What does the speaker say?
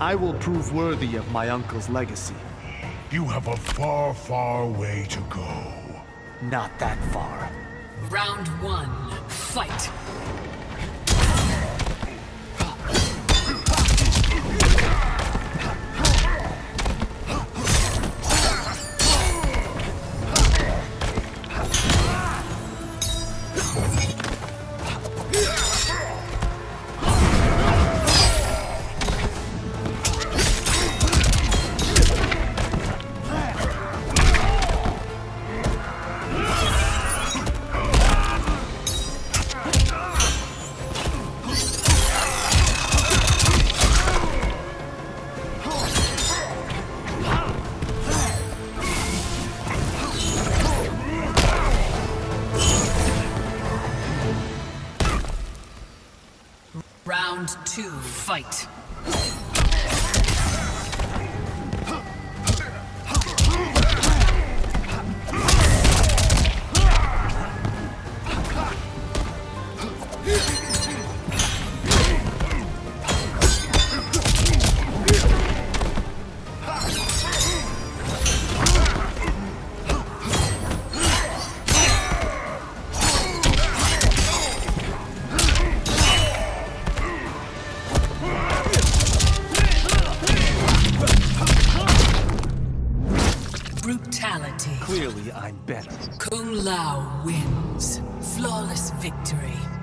I will prove worthy of my uncle's legacy. You have a far, far way to go. Not that far. Round one, fight. Round two, fight. Brutality. Clearly, I'm better. Kung Lao wins. Flawless victory.